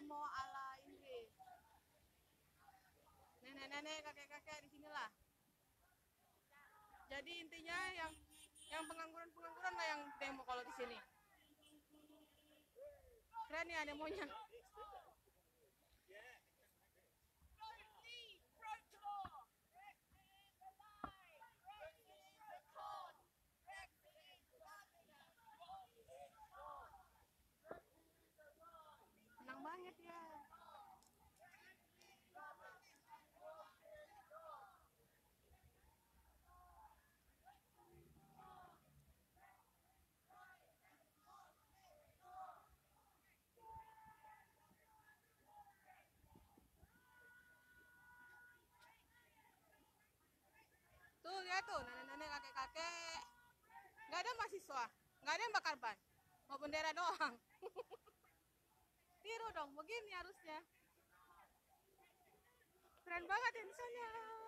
demo ala Inggris. Nenek-nenek, kakek-kakek di sinilah. Jadi intinya yang yang pengangguran-pengangguran lah yang demo kalau di sini. Keren ya demonya. Tuh nenek-nenek kakek-kakek. Nggak ada mahasiswa, nggak ada yang bakar ban. Mau bendera doang. Tiru dong, begini harusnya. Keren banget ya.